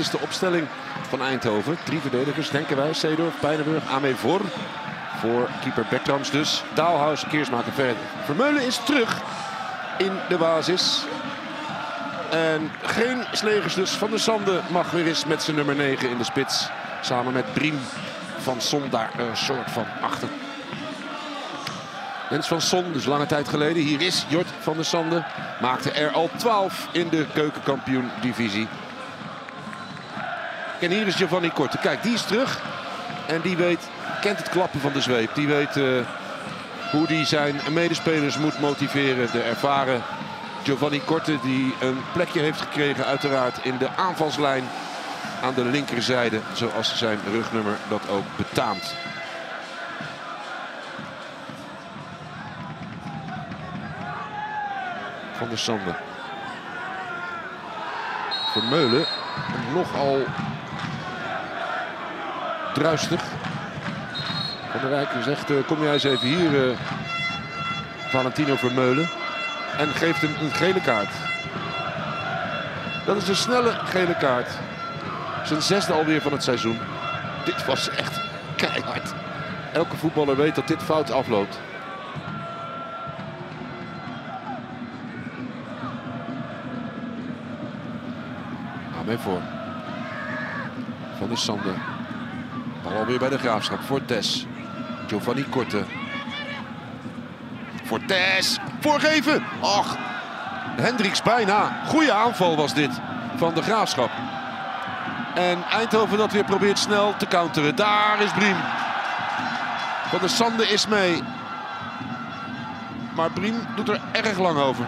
is de opstelling van Eindhoven. Drie verdedigers, denken wij. Seedorf, Pijnenburg, Amevor. Voor keeper Bertrams dus. Daalhuis, Keersmaker verder. Vermeulen is terug in de basis. En geen Slegers dus. Van der Sande mag weer eens met zijn nummer 9 in de spits. Samen met Briem van Son daar een soort van achter. Jens van Son, dus lange tijd geleden. Hier is Jort van der Sande. Maakte er al 12 in de keukenkampioen-divisie. En hier is Giovanni Korte. Kijk, die is terug. En die weet, kent het klappen van de zweep. Die weet uh, hoe hij zijn medespelers moet motiveren. De ervaren Giovanni Korte die een plekje heeft gekregen uiteraard in de aanvalslijn aan de linkerzijde. Zoals zijn rugnummer dat ook betaamt. Van der Sande. Vermeulen nogal druistig. Van der Rijk zegt, uh, kom jij eens even hier, uh, Valentino Vermeulen. En geeft hem een gele kaart. Dat is een snelle gele kaart. Zijn zesde alweer van het seizoen. Dit was echt keihard. Elke voetballer weet dat dit fout afloopt. Amen voor. Van der Sander. Bal alweer bij de Graafschap. Fortes. Giovanni Korte. Fortes. Voorgeven. Ach. Hendricks bijna. Goede aanval was dit van de Graafschap. En Eindhoven dat weer probeert snel te counteren. Daar is Briem. Van der Sande is mee. Maar Briem doet er erg lang over.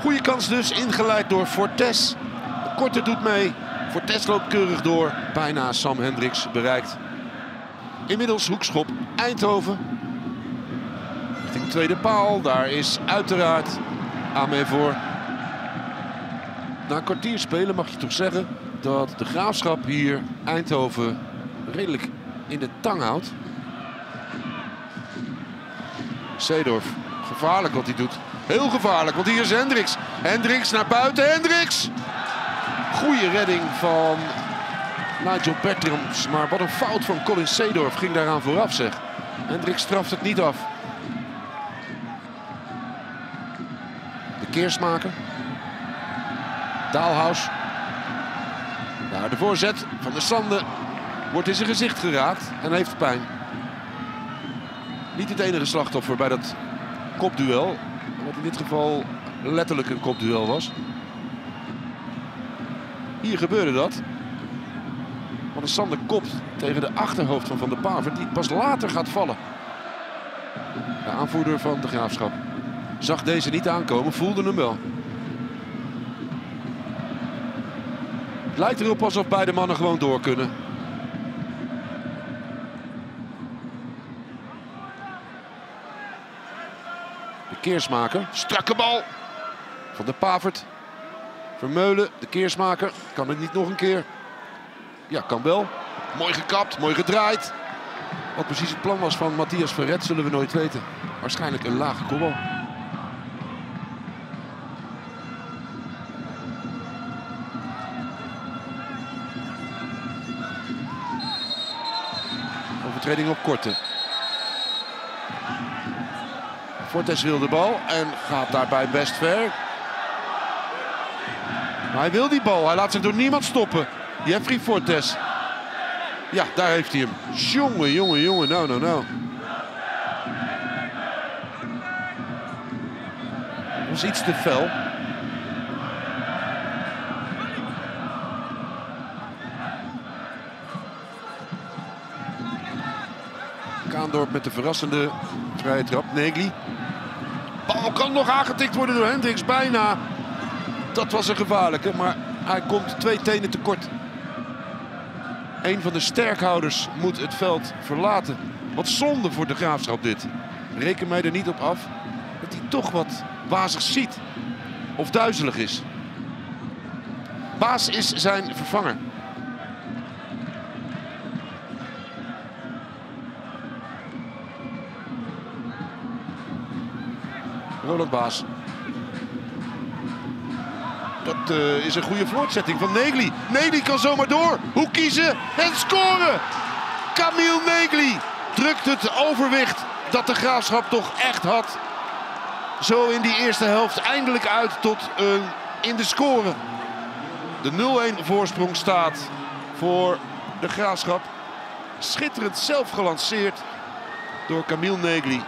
Goede kans dus, ingeleid door Fortes. Korte doet mee. Fortes loopt keurig door. Bijna Sam Hendricks bereikt. Inmiddels hoekschop Eindhoven. Richting tweede paal. Daar is uiteraard Ame voor. Na een kwartier spelen mag je toch zeggen dat de Graafschap hier Eindhoven redelijk in de tang houdt. Seedorf, gevaarlijk wat hij doet. Heel gevaarlijk, want hier is Hendricks. Hendricks naar buiten, Hendricks! Goeie redding van Nigel Bertrams. Maar wat een fout van Colin Seedorf ging daaraan vooraf, zeg. Hendricks straft het niet af. De keersmaker. Daalhaus. Daar de voorzet van de Sande. Wordt in zijn gezicht geraakt en heeft pijn. Niet het enige slachtoffer bij dat kopduel. Wat in dit geval letterlijk een kopduel was. Hier gebeurde dat. Want de Sander kopt tegen de achterhoofd van Van der Pavert. Die pas later gaat vallen. De aanvoerder van de Graafschap. Zag deze niet aankomen, voelde hem wel. Het lijkt erop alsof beide mannen gewoon door kunnen. De keersmaker. Strakke bal. Van de Pavert. Vermeulen, de keersmaker. Kan het niet nog een keer? Ja, kan wel. Mooi gekapt, mooi gedraaid. Wat precies het plan was van Matthias Verret zullen we nooit weten. Waarschijnlijk een lage kopbal. Overtreding op Korte. Fortes wil de bal en gaat daarbij best ver. Hij wil die bal. Hij laat zich door niemand stoppen. Jeffrey Fortes. Ja, daar heeft hij hem. Jongen, jongen, jongen. Nou, nou, nou. Dat was iets te fel. Kaandorp met de verrassende vrije trap. Negli. Bal kan nog aangetikt worden door Hendricks. Bijna. Dat was een gevaarlijke, maar hij komt twee tenen tekort. Een van de sterkhouders moet het veld verlaten. Wat zonde voor de graafschap dit. Reken mij er niet op af dat hij toch wat wazig ziet. Of duizelig is. Baas is zijn vervanger. Roland Baas. Dat uh, is een goede voortzetting van Negli. Negli kan zomaar door. Hoe kiezen en scoren. Camille Negli drukt het overwicht dat de Graafschap toch echt had. Zo in die eerste helft eindelijk uit tot een in de score. De 0-1 voorsprong staat voor de Graafschap. Schitterend zelf gelanceerd door Camille Negli.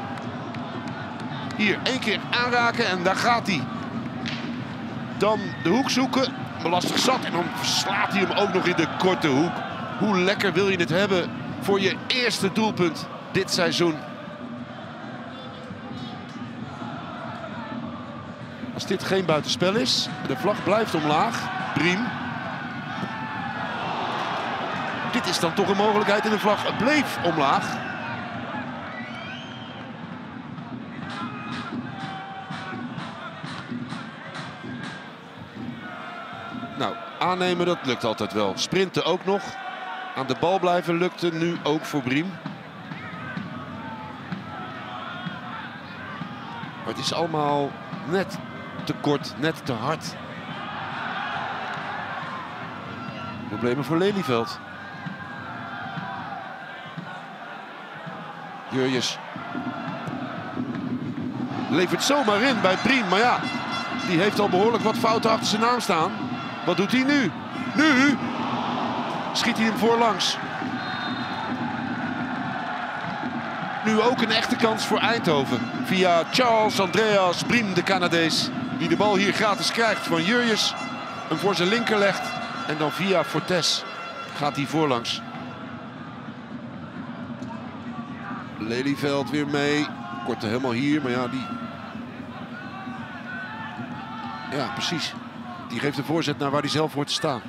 Hier één keer aanraken en daar gaat hij. Dan de hoek zoeken. Lastig zat en dan verslaat hij hem ook nog in de korte hoek. Hoe lekker wil je het hebben voor je eerste doelpunt dit seizoen. Als dit geen buitenspel is, de vlag blijft omlaag. Briem. Dit is dan toch een mogelijkheid en de vlag bleef omlaag. Aannemen dat lukt altijd wel. Sprinten ook nog. Aan de bal blijven lukte nu ook voor Briem. Maar het is allemaal net te kort, net te hard. Problemen voor Lelyveld. Jurjes. Levert zomaar in bij Priem. Maar ja, die heeft al behoorlijk wat fouten achter zijn naam staan. Wat doet hij nu? Nu schiet hij hem voorlangs. Nu ook een echte kans voor Eindhoven. Via Charles Andreas Briem, de Canadees. Die de bal hier gratis krijgt van Jurjes. Hem voor zijn linker legt. En dan via Fortes gaat hij voorlangs. Lelyveld weer mee. Korte helemaal hier, maar ja, die... Ja, precies. Die geeft de voorzet naar waar hij zelf hoort te staan.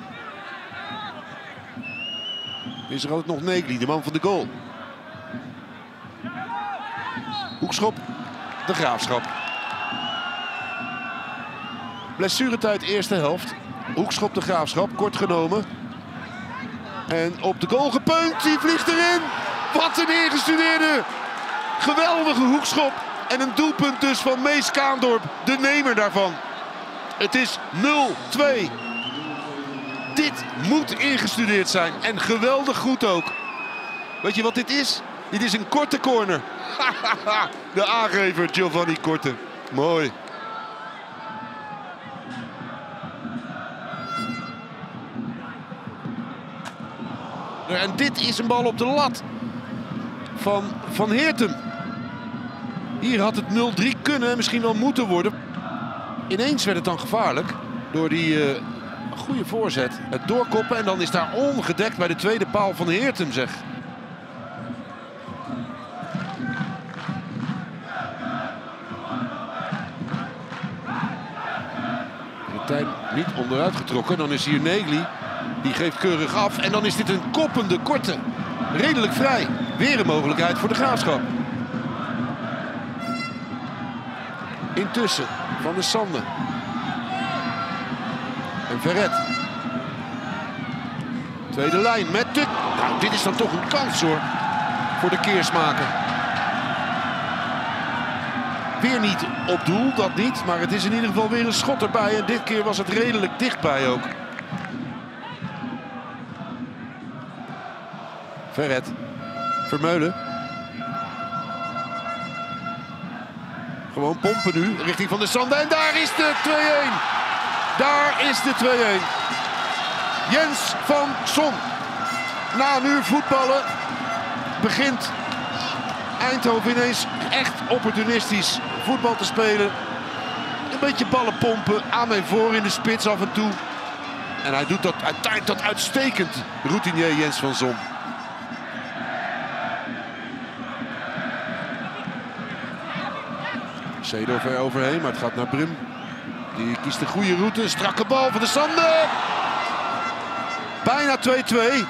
Is er altijd nog Negli, de man van de goal. Hoekschop, de Graafschap. Blessuretijd eerste helft. Hoekschop de Graafschap, kort genomen. En op de goal gepunt, die vliegt erin. Wat een ingestudeerde. Geweldige hoekschop. En een doelpunt dus van Mees Kaandorp, de nemer daarvan. Het is 0-2. Dit moet ingestudeerd zijn. En geweldig goed ook. Weet je wat dit is? Dit is een korte corner. De aangever Giovanni Korte. Mooi. En dit is een bal op de lat van Van Heertem. Hier had het 0-3 kunnen en misschien wel moeten worden. Ineens werd het dan gevaarlijk door die uh, goede voorzet. Het doorkoppen en dan is daar ongedekt bij de tweede paal van Heertem zeg. Tijn niet onderuit getrokken. Dan is hier Negli. Die geeft keurig af. En dan is dit een koppende korte. Redelijk vrij. Weer een mogelijkheid voor de graafschap. Intussen van de Sande. En Verret. Tweede lijn met de... Nou, dit is dan toch een kans hoor. Voor de keersmaker. Weer niet op doel, dat niet. Maar het is in ieder geval weer een schot erbij. En dit keer was het redelijk dichtbij ook. Verret. Vermeulen. Gewoon pompen nu richting Van de Sande. En daar is de 2-1. Daar is de 2-1. Jens van Son. Na een uur voetballen begint Eindhoven ineens echt opportunistisch voetbal te spelen. Een beetje ballen pompen. Aan mij voor in de spits af en toe. En hij doet dat uiteindelijk dat uitstekend. Routinier Jens van Zon. Ver overheen, maar het gaat naar Brim. Die kiest de goede route. Strakke bal van de Sander. Bijna 2-2.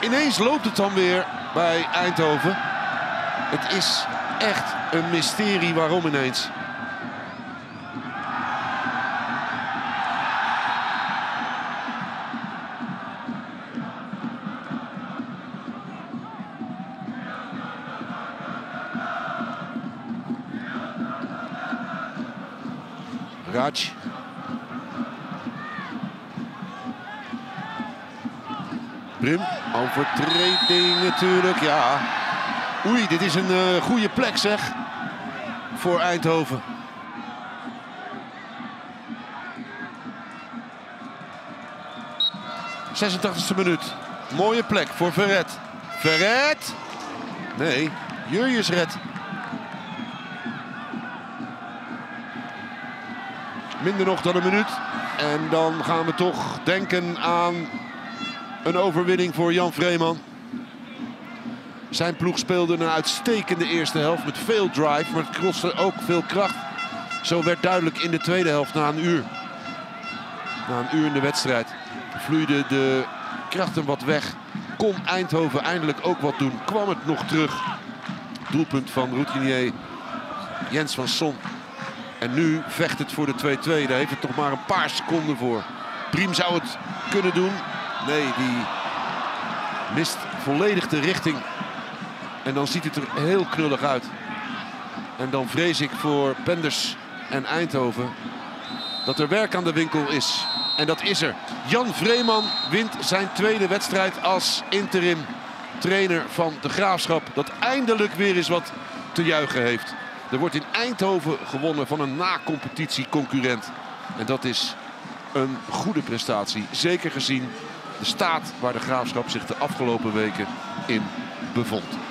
Ineens loopt het dan weer bij Eindhoven. Het is echt een mysterie waarom ineens. Raj. Brim, overtreding natuurlijk, ja. Oei, dit is een uh, goede plek zeg, voor Eindhoven. ...86e minuut. Mooie plek voor Verret. Verret! Nee, Jurjus redt. Minder nog dan een minuut. En dan gaan we toch denken aan een overwinning voor Jan Vreeman. Zijn ploeg speelde een uitstekende eerste helft met veel drive, maar het ook veel kracht. Zo werd duidelijk in de tweede helft na een uur. Na een uur in de wedstrijd vloeide de krachten wat weg. Kon Eindhoven eindelijk ook wat doen. Kwam het nog terug. Doelpunt van routinier Jens van Son. En nu vecht het voor de 2-2. Daar heeft het toch maar een paar seconden voor. Priem zou het kunnen doen. Nee, die mist volledig de richting. En dan ziet het er heel knullig uit. En dan vrees ik voor Penders en Eindhoven dat er werk aan de winkel is. En dat is er. Jan Vreeman wint zijn tweede wedstrijd als interim trainer van de Graafschap. Dat eindelijk weer eens wat te juichen heeft. Er wordt in Eindhoven gewonnen van een na-competitie-concurrent. En dat is een goede prestatie. Zeker gezien de staat waar de Graafschap zich de afgelopen weken in bevond.